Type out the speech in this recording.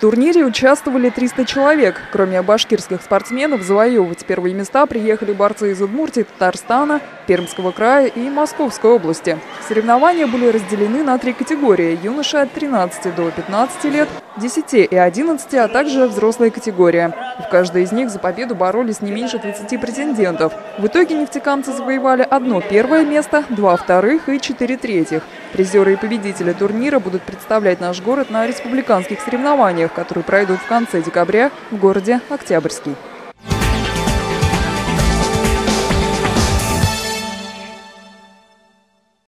турнире участвовали 300 человек. Кроме башкирских спортсменов, завоевывать первые места приехали борцы из Удмуртии, Татарстана, Пермского края и Московской области. Соревнования были разделены на три категории – юноши от 13 до 15 лет, 10 и 11, а также взрослая категория. В каждой из них за победу боролись не меньше 30 претендентов. В итоге нефтекамцы завоевали одно первое место, два вторых и четыре третьих. Призеры и победители турнира будут представлять наш город на республиканских соревнованиях, которые пройдут в конце декабря в городе Октябрьский.